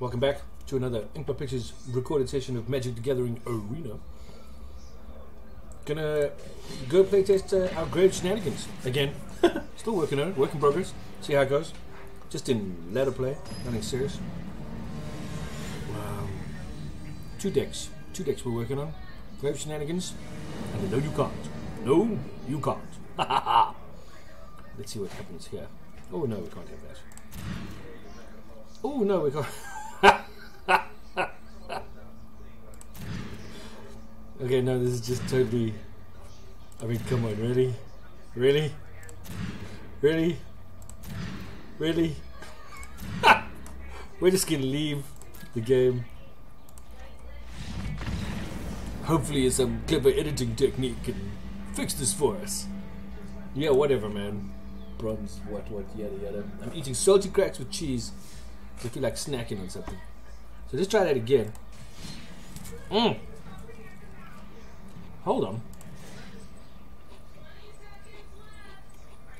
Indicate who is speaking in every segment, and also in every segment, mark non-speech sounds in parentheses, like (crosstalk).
Speaker 1: Welcome back to another Inkblot Pictures recorded session of Magic the Gathering Arena. Gonna go playtest uh, our Grave Shenanigans again. (laughs) Still working on it, work in progress. See how it goes. Just in ladder play, nothing serious. Um, two decks, two decks we're working on. Grave Shenanigans and No You Can't. No, you can't. (laughs) Let's see what happens here. Oh no, we can't have that. Oh no, we can't. (laughs) okay, no, this is just totally. I mean, come on, really? Really? Really? Really? We're just gonna leave the game. Hopefully, some clever editing technique can fix this for us. Yeah, whatever, man. Bronze, what, what, yada, yada. I'm eating salty cracks with cheese. I feel like snacking on something. So let's try that again. Mmm. Hold on.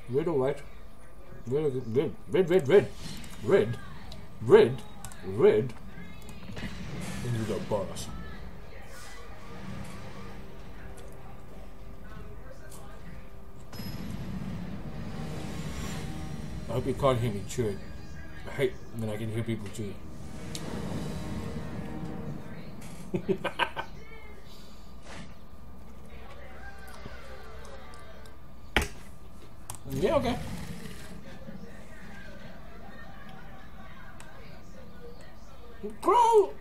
Speaker 1: Red or white? Red, red, red, red, red, red, red, red. You got bars. I hope you can't hear me chewing. I hate when I can hear people chewing. (laughs) yeah, okay. Grow!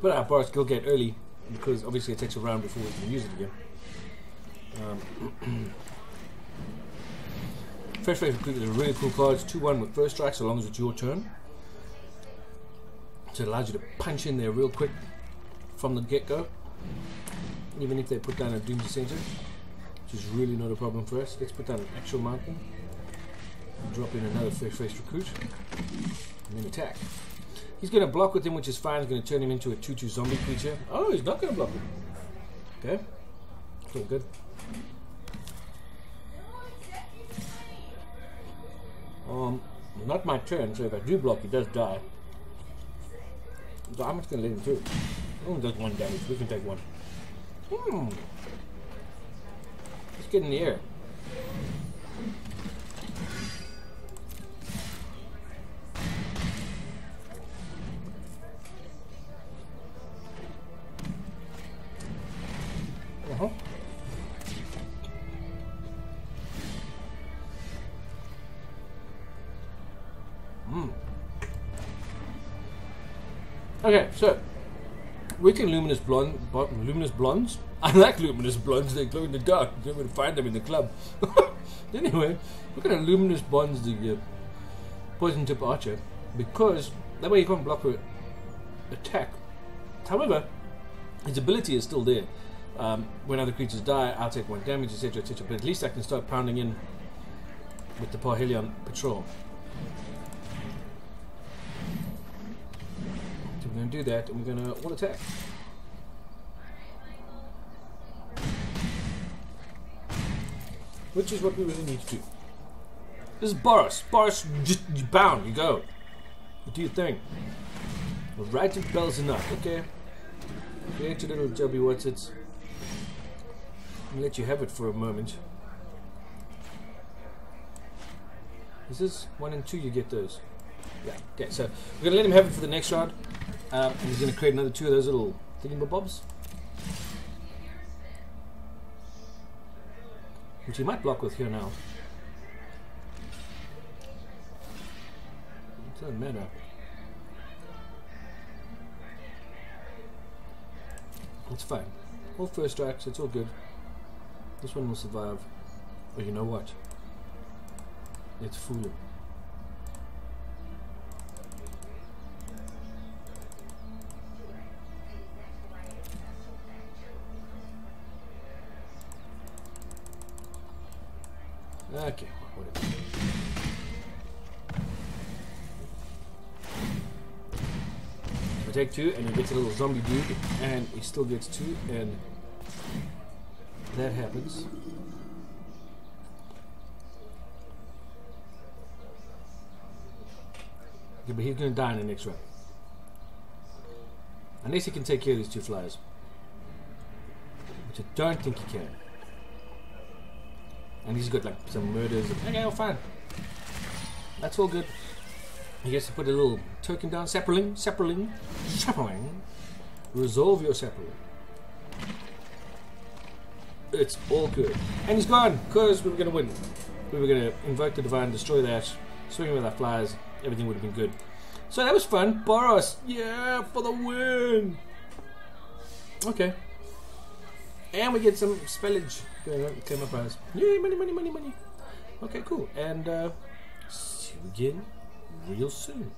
Speaker 1: But our bars still get early because obviously it takes a round before we can use it again. Um, (clears throat) Fresh Face Recruit is a really cool card. It's 2 1 with first strike so long as it's your turn. So it allows you to punch in there real quick from the get go. Even if they put down a Doom Dissenter, which is really not a problem for us. Let's put down an actual mountain. Drop in another Fresh Face Recruit. And then attack. He's going to block with him, which is fine. He's going to turn him into a 2 2 zombie creature. Oh, he's not going to block him. Okay. Still good. Um, not my turn, so if I do block, he does die. So I'm just gonna let him through. Oh, does one damage. We can take one. Hmm. Let's get in the air. Uh huh. Mm. Okay, so we can luminous blonde, luminous blondes. (laughs) I like luminous blondes. They glow in the dark. You can find them in the club. (laughs) anyway, we're gonna luminous bonds the uh, poison tip archer because that way you can't block her attack. However, his ability is still there. Um, when other creatures die, I'll take one damage, etc., etc. But at least I can start pounding in with the Parhelion patrol. Going to do that, and we're going to all attack. Which is what we really need to do. This is Boris. Boris, just bound, you go. You do your thing. Of bell's enough, okay? Create your little chubby what's it. I'll let you have it for a moment. This is this one and two you get those? Yeah, okay, so we're gonna let him have it for the next round. Um, and he's gonna create another two of those little thingamabobs. Which he might block with here now. It doesn't matter. It's fine. All first strikes, it's all good. This one will survive. But you know what? Let's fool him. Okay, whatever. I take two, and he gets a little zombie dude, and he still gets two, and that happens. But he's gonna die in the next round. Unless he can take care of these two flies. Which I don't think he can. And he's got like some murders. Okay, all fine. That's all good. He gets to put a little token down. Saproling, saproling, saproling. Resolve your saproling. It's all good. And he's gone, because we were going to win. We were going to invoke the Divine, destroy that, swing with our flyers. Everything would have been good. So that was fun. Boros, yeah, for the win. Okay. And we get some spellage going up prize. Yay, money, money, money, money. Okay, cool. And uh, see you again real soon.